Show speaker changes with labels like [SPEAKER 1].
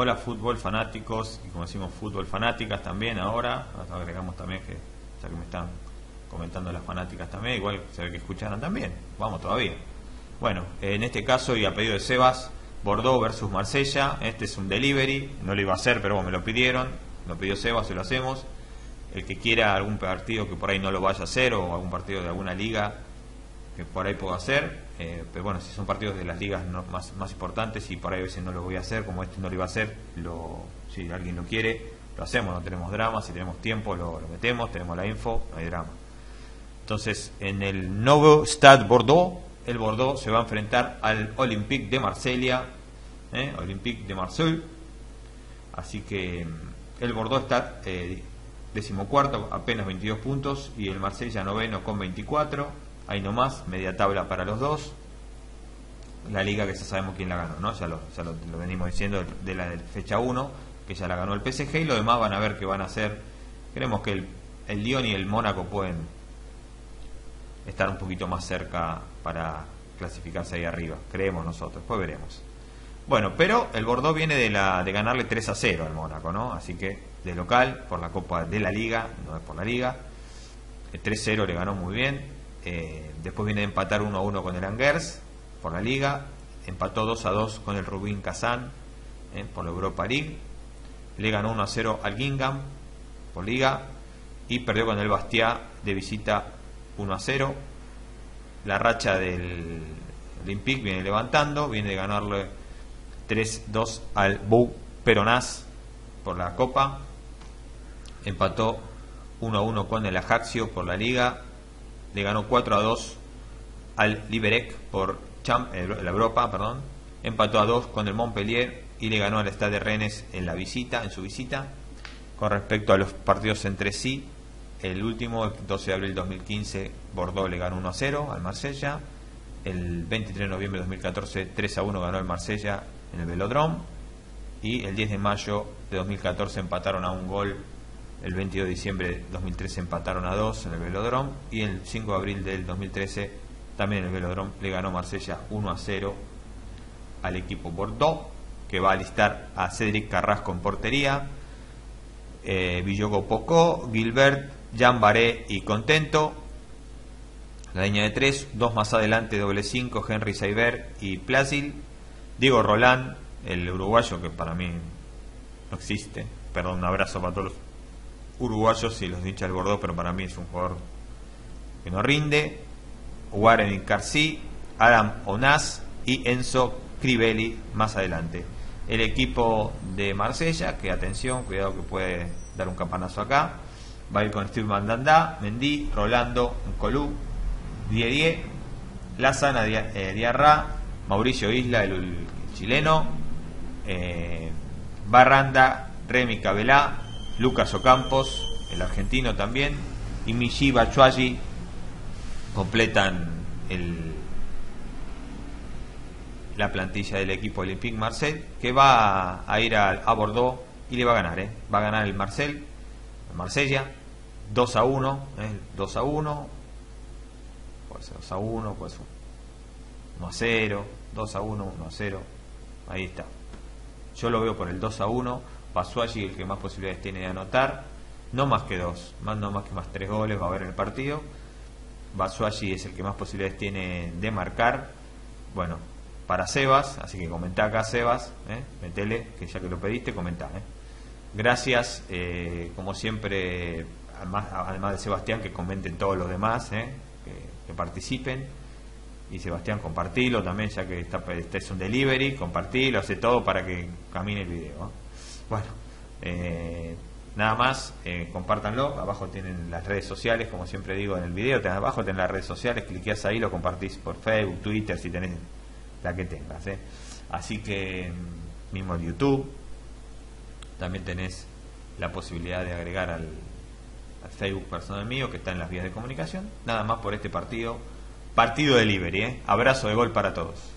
[SPEAKER 1] Hola fútbol fanáticos y como decimos fútbol fanáticas también ahora, agregamos también que ya que me están comentando las fanáticas también, igual se ve que escucharon también, vamos todavía. Bueno, en este caso y a pedido de Sebas, Bordeaux versus Marsella, este es un delivery, no lo iba a hacer pero me lo pidieron, lo pidió Sebas y lo hacemos. El que quiera algún partido que por ahí no lo vaya a hacer o algún partido de alguna liga que por ahí puedo hacer, eh, pero bueno, si son partidos de las ligas más, más importantes y por ahí a veces no lo voy a hacer, como este no lo iba a hacer, si alguien lo quiere, lo hacemos, no tenemos drama, si tenemos tiempo lo, metemos, tenemos la info, no hay drama. Entonces, en el nuevo Stade Bordeaux, el Bordeaux se va a enfrentar al Olympique de Marsella, ¿eh? Olympique de Marseille, así que mm, el Bordeaux está eh, decimocuarto, apenas 22 puntos, y el Marsella noveno con 24 ahí nomás, media tabla para los dos. La liga que ya sabemos quién la ganó, ¿no? Ya lo, ya lo, venimos diciendo de la fecha 1, que ya la ganó el PSG, y lo demás van a ver qué van a hacer. Creemos que el, el Lyon y el Mónaco pueden estar un poquito más cerca para clasificarse ahí arriba, creemos nosotros, pues veremos. Bueno, pero el Bordeaux viene de, la, de ganarle 3 a 0 al Mónaco, ¿no? Así que de local, por la Copa de la Liga, no es por la Liga. El 3-0 le ganó muy bien. Eh, después viene de empatar 1 a 1 con el Angers por la Liga. Empató 2 a 2 con el Rubin Kazan eh, por la Europa League. Le ganó 1 a 0 al Gingham por Liga. Y perdió con el Bastia de visita 1 a 0. La racha del Olympique viene levantando. Viene de ganarle 3-2 al Bou Peronaz por la Copa. Empató 1 a 1 con el Ajaxio por la Liga le ganó 4 a 2 al Liberec por Champ, eh, la Europa, perdón. Empató a 2 con el Montpellier y le ganó al Stade Rennes en la visita, en su visita. Con respecto a los partidos entre sí, el último, el 12 de abril de 2015, Bordeaux le ganó 1 a 0 al Marsella. El 23 de noviembre de 2014, 3 a 1 ganó el Marsella en el Velodrome. Y el 10 de mayo de 2014 empataron a un gol el 22 de diciembre de 2013 empataron a 2 en el Velodrome y el 5 de abril del 2013 también en el Velodrome le ganó Marsella 1 a 0 al equipo Bordeaux que va a alistar a Cedric Carrasco en portería, eh, Villogo Pocó, Gilbert, Jean Baré y Contento. La línea de 3, dos más adelante, doble 5, Henry Saiber y Plasil. Diego Rolán, el uruguayo que para mí no existe. Perdón, un abrazo para todos los uruguayos y los hinchas del Bordeaux, pero para mí es un jugador que no rinde. Warren Carcí, Adam Onaz y Enzo Crivelli más adelante. El equipo de Marsella, que atención, cuidado que puede dar un campanazo acá. Va a ir con Steve Mandanda, Mendy, Rolando, Colú, Diedier, Lazana, eh, Diarra, Mauricio Isla, el, chileno, eh, Barranda, Remy Cabelá, Lucas Ocampos, el argentino también, y Michi Bachuagi completan el, la plantilla del equipo Olympique Marseille, que va a, ir a, Bordeaux y le va a ganar, ¿eh? va a ganar el Marseille, el Marsella, 2 a 1, 2 ¿eh? a 1, puede ser 2 a 1, puede ser 1 a 0, 2 a 1, 1 a 0, ahí está. Yo lo veo por el 2 a 1 allí el que más posibilidades tiene de anotar, no más que dos, más no más que más tres goles va a haber en el partido. Basuashi es el que más posibilidades tiene de marcar. Bueno, para Sebas, así que comenta acá Sebas, ¿eh? metele, que ya que lo pediste, comenta. ¿eh? Gracias, eh, como siempre, además, además, de Sebastián, que comenten todos los demás, ¿eh? que, participen. Y Sebastián, compartilo también, ya que está, este es un delivery, compartilo, hace todo para que camine el video. Bueno, eh, nada más, eh, compártanlo. Abajo tienen las redes sociales, como siempre digo en el video. Abajo tienen las redes sociales, cliqueas ahí, lo compartís por Facebook, Twitter, si tenés la que tengas. ¿eh? Así que, mm, mismo en YouTube, también tenés la posibilidad de agregar al, al, Facebook personal mío, que está en las vías de comunicación. Nada más por este partido. Partido de Liberty, ¿eh? Abrazo de gol para todos.